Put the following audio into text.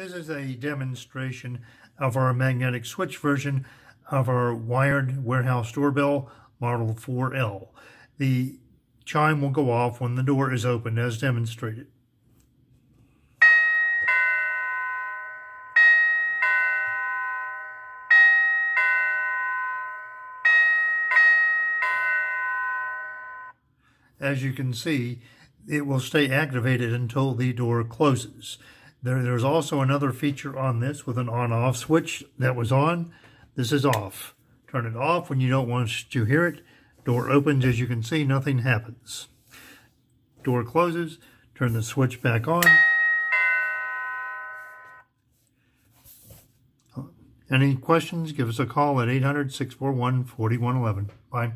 This is a demonstration of our magnetic switch version of our wired warehouse doorbell model 4L. The chime will go off when the door is opened as demonstrated. As you can see, it will stay activated until the door closes. There, there's also another feature on this with an on-off switch that was on. This is off. Turn it off when you don't want to hear it. Door opens, as you can see, nothing happens. Door closes, turn the switch back on. Any questions, give us a call at 800-641-4111. Bye.